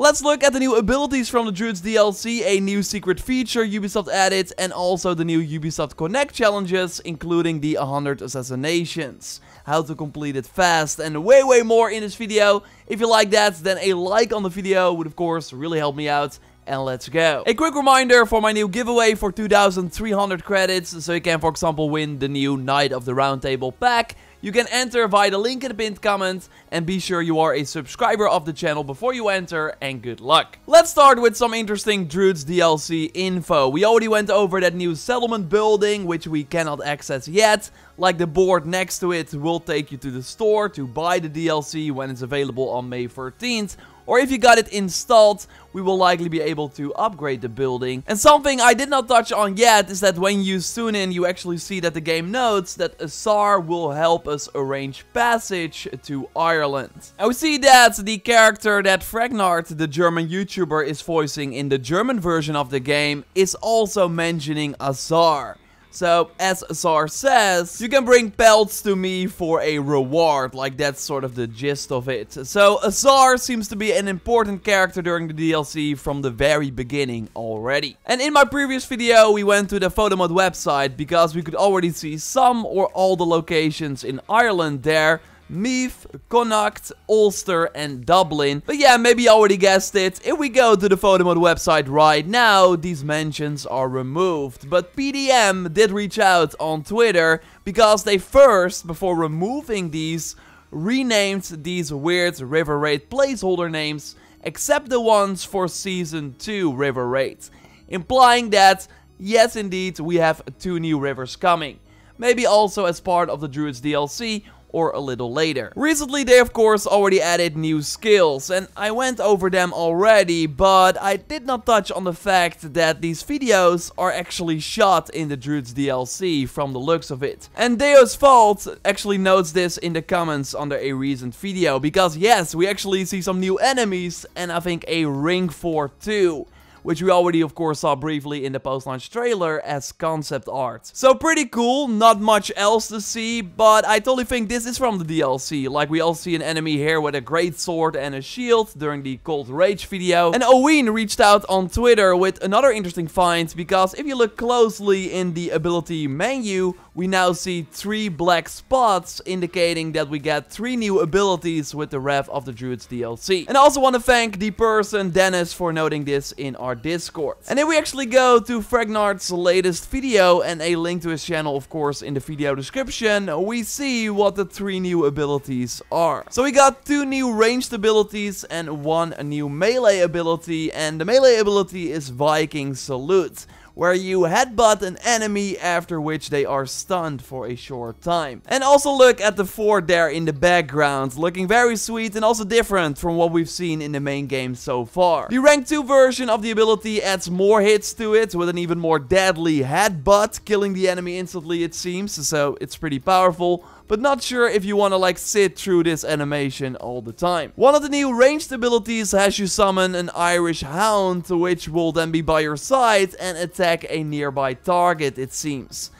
Let's look at the new abilities from the Druids DLC, a new secret feature Ubisoft added, and also the new Ubisoft Connect challenges, including the 100 assassinations. How to complete it fast, and way way more in this video. If you like that, then a like on the video would of course really help me out and let's go. A quick reminder for my new giveaway for 2300 credits, so you can for example win the new Knight of the Round Table pack. You can enter via the link in the pinned comment and be sure you are a subscriber of the channel before you enter and good luck. Let's start with some interesting Druids DLC info. We already went over that new settlement building which we cannot access yet. Like the board next to it will take you to the store to buy the DLC when it's available on May 13th or if you got it installed, we will likely be able to upgrade the building. And something I did not touch on yet is that when you tune in, you actually see that the game notes that Azar will help us arrange passage to Ireland. And we oh, see that the character that FragNart, the German YouTuber, is voicing in the German version of the game is also mentioning Azar. So, as Azar says, you can bring pelts to me for a reward, like that's sort of the gist of it. So, Azar seems to be an important character during the DLC from the very beginning already. And in my previous video, we went to the Photomod website because we could already see some or all the locations in Ireland there, Meath, Connacht, Ulster and Dublin. But yeah, maybe you already guessed it. If we go to the Photomod website right now, these mentions are removed. But PDM did reach out on Twitter because they first, before removing these, renamed these weird River Raid placeholder names except the ones for Season 2 River Raids. Implying that, yes indeed, we have two new rivers coming. Maybe also as part of the Druids DLC or a little later. Recently they of course already added new skills and I went over them already but I did not touch on the fact that these videos are actually shot in the Druids DLC from the looks of it. And Deus Fault actually notes this in the comments under a recent video because yes we actually see some new enemies and I think a ring fort too which we already of course saw briefly in the post-launch trailer as concept art. So pretty cool, not much else to see, but I totally think this is from the DLC. Like we all see an enemy here with a great sword and a shield during the Cold Rage video. And Owen reached out on Twitter with another interesting find because if you look closely in the ability menu, we now see three black spots indicating that we get three new abilities with the Wrath of the Druids DLC. And I also want to thank the person Dennis for noting this in our Discord. And then we actually go to FragNart's latest video and a link to his channel of course in the video description, we see what the three new abilities are. So we got two new ranged abilities and one new melee ability and the melee ability is Viking Salute where you headbutt an enemy after which they are stunned for a short time. And also look at the fort there in the background, looking very sweet and also different from what we've seen in the main game so far. The rank 2 version of the ability adds more hits to it with an even more deadly headbutt, killing the enemy instantly it seems, so it's pretty powerful but not sure if you want to like sit through this animation all the time. One of the new ranged abilities has you summon an Irish Hound, which will then be by your side and attack a nearby target, it seems.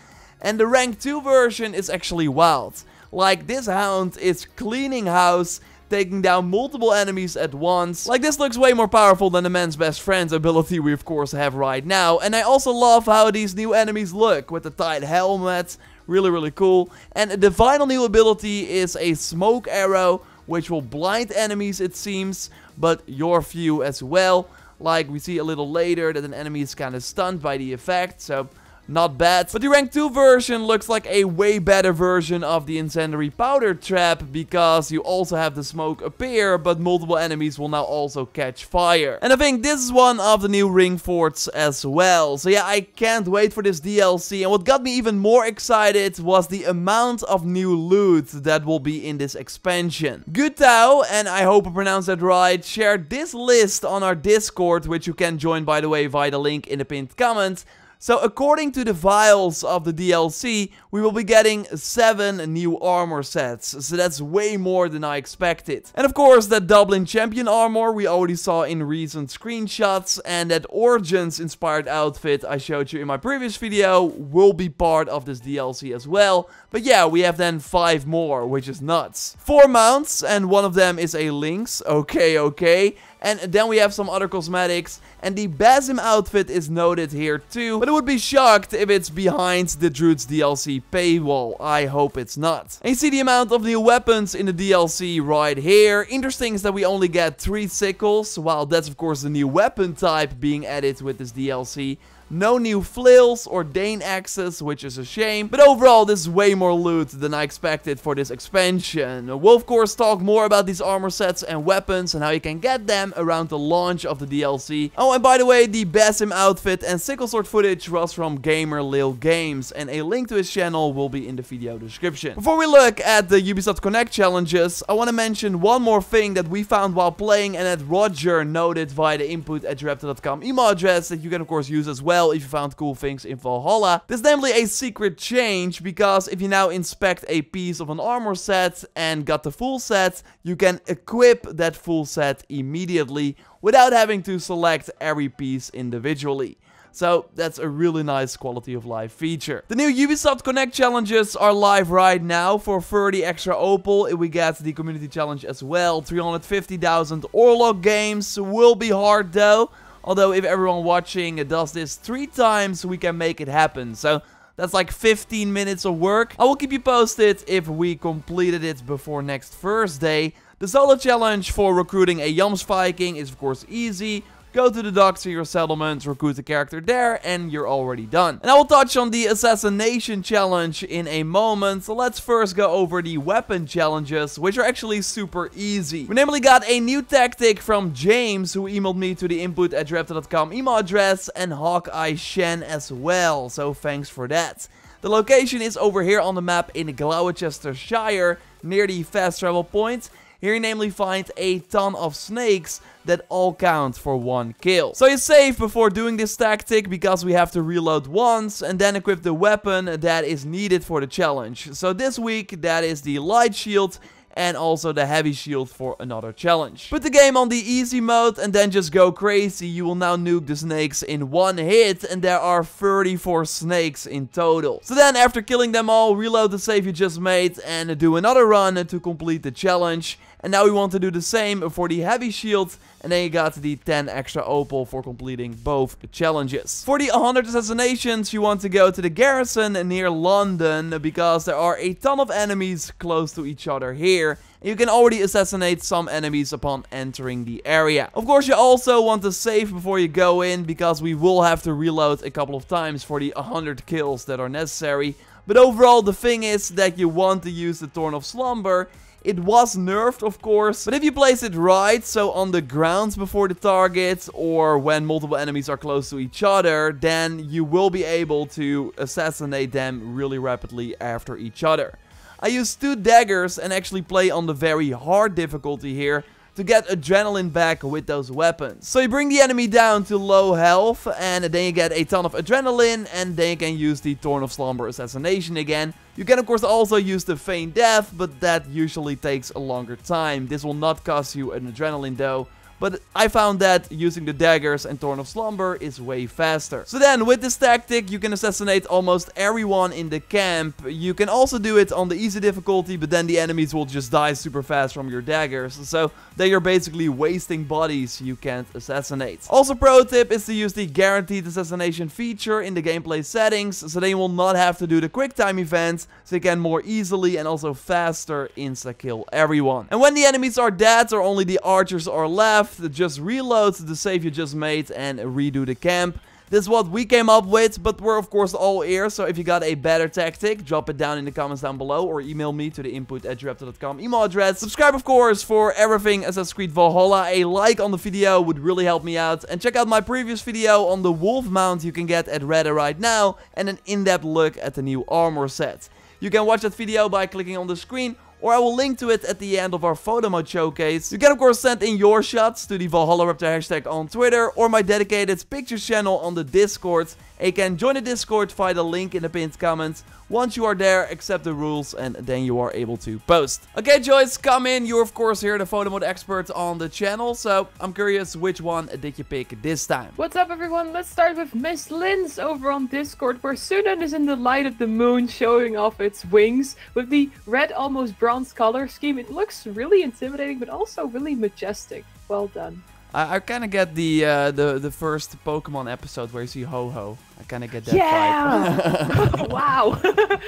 And the rank 2 version is actually wild. Like, this Hound is cleaning house, taking down multiple enemies at once. Like this looks way more powerful than the man's best friend's ability we of course have right now. And I also love how these new enemies look with the tight helmet, Really, really cool. And the final new ability is a smoke arrow, which will blind enemies, it seems, but your view as well. Like we see a little later that an enemy is kind of stunned by the effect, so not bad. But the rank 2 version looks like a way better version of the incendiary powder trap because you also have the smoke appear, but multiple enemies will now also catch fire. And I think this is one of the new ring forts as well. So yeah, I can't wait for this DLC. And what got me even more excited was the amount of new loot that will be in this expansion. Gutau, and I hope I pronounced that right, shared this list on our Discord, which you can join by the way via the link in the pinned comment. So according to the vials of the DLC, we will be getting 7 new armor sets. So that's way more than I expected. And of course that Dublin Champion armor we already saw in recent screenshots. And that Origins inspired outfit I showed you in my previous video will be part of this DLC as well. But yeah, we have then 5 more, which is nuts. 4 mounts and one of them is a Lynx. Okay, okay. And then we have some other cosmetics. And the Basim outfit is noted here too. But I would be shocked if it's behind the Druids DLC paywall. I hope it's not. And you see the amount of new weapons in the DLC right here. Interesting is that we only get three sickles. While that's of course the new weapon type being added with this DLC. No new flails or Dane axes, which is a shame. But overall, this is way more loot than I expected for this expansion. We'll of course talk more about these armor sets and weapons and how you can get them around the launch of the DLC. Oh, and by the way, the Basim outfit and sickle sword footage was from Gamerlill Games. And a link to his channel will be in the video description. Before we look at the Ubisoft Connect challenges, I want to mention one more thing that we found while playing and that Roger noted via the input at raptor.com email address that you can of course use as well well if you found cool things in Valhalla. There's namely a secret change because if you now inspect a piece of an armor set and got the full set, you can equip that full set immediately without having to select every piece individually. So that's a really nice quality of life feature. The new Ubisoft Connect challenges are live right now for 30 extra opal. We get the community challenge as well. 350,000 Orlog games will be hard though. Although if everyone watching does this three times, we can make it happen. So that's like 15 minutes of work. I will keep you posted if we completed it before next Thursday. The solo challenge for recruiting a Jomsviking Viking is of course easy. Go to the your settlement, recruit the character there, and you're already done. And I will touch on the assassination challenge in a moment, so let's first go over the weapon challenges, which are actually super easy. We namely got a new tactic from James, who emailed me to the input at raptor.com email address, and Hawkeye Shen as well, so thanks for that. The location is over here on the map in Gloucestershire, near the fast travel point, here you namely find a ton of snakes that all count for one kill. So you save before doing this tactic because we have to reload once and then equip the weapon that is needed for the challenge. So this week that is the light shield and also the heavy shield for another challenge. Put the game on the easy mode and then just go crazy. You will now nuke the snakes in one hit and there are 34 snakes in total. So then after killing them all, reload the save you just made and do another run to complete the challenge. And now we want to do the same for the heavy shield. And then you got the 10 extra opal for completing both challenges. For the 100 assassinations, you want to go to the garrison near London. Because there are a ton of enemies close to each other here. You can already assassinate some enemies upon entering the area. Of course, you also want to save before you go in. Because we will have to reload a couple of times for the 100 kills that are necessary. But overall, the thing is that you want to use the Thorn of Slumber it was nerfed, of course, but if you place it right, so on the ground before the target, or when multiple enemies are close to each other, then you will be able to assassinate them really rapidly after each other. I use two daggers and actually play on the very hard difficulty here, to get adrenaline back with those weapons. So you bring the enemy down to low health and then you get a ton of adrenaline and then you can use the Thorn of Slumber Assassination again. You can of course also use the Feign Death, but that usually takes a longer time. This will not cost you an adrenaline though, but I found that using the daggers and Thorn of Slumber is way faster. So then, with this tactic, you can assassinate almost everyone in the camp. You can also do it on the easy difficulty, but then the enemies will just die super fast from your daggers. So they are basically wasting bodies you can't assassinate. Also, pro tip is to use the guaranteed assassination feature in the gameplay settings, so then you will not have to do the quick time events, so you can more easily and also faster insta-kill everyone. And when the enemies are dead or only the archers are left, left, just reload the save you just made and redo the camp. This is what we came up with, but we're of course all ears, so if you got a better tactic, drop it down in the comments down below or email me to the input at raptor.com email address. Subscribe of course for everything Assassin's Creed Valhalla. A like on the video would really help me out. And check out my previous video on the wolf mount you can get at Reda right now and an in-depth look at the new armor set. You can watch that video by clicking on the screen or I will link to it at the end of our photo mode showcase. You can of course send in your shots to the Valhalla Raptor hashtag on Twitter or my dedicated pictures channel on the Discord you can join the Discord via the link in the pinned comments. Once you are there, accept the rules and then you are able to post. Okay, Joyce, come in. You're of course here the photo mode expert on the channel, so I'm curious which one did you pick this time? What's up everyone? Let's start with Miss Linz over on Discord where Sudan is in the light of the moon showing off its wings with the red almost bronze color scheme. It looks really intimidating but also really majestic. Well done. I, I kind of get the uh, the the first Pokemon episode where you see Ho-Oh. I kind of get that Yeah! vibe. wow!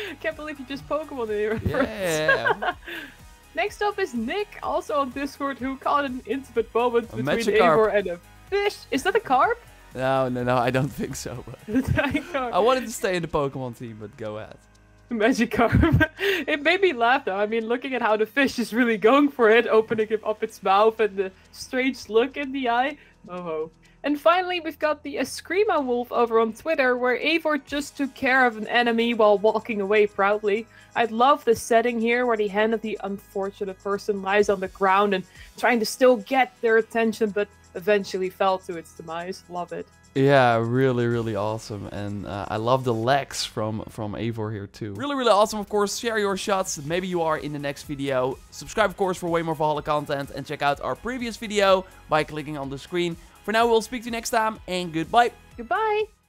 Can't believe you just Pokemon in your yeah. Next up is Nick, also on Discord, who caught an intimate moment A between. Eivor and a fish. Is that a carp? No, no, no. I don't think so. I wanted to stay in the Pokemon team, but go ahead. Magikarp. it made me laugh though. I mean, looking at how the fish is really going for it, opening up its mouth and the strange look in the eye. Oh ho. And finally, we've got the Eskrima Wolf over on Twitter, where Eivor just took care of an enemy while walking away proudly. I love the setting here, where the hand of the unfortunate person lies on the ground and trying to still get their attention, but eventually fell to its demise. Love it. Yeah, really, really awesome, and uh, I love the legs from from Eivor here too. Really, really awesome. Of course, share your shots. Maybe you are in the next video. Subscribe, of course, for way more Valhalla content, and check out our previous video by clicking on the screen. For now, we'll speak to you next time, and goodbye. Goodbye.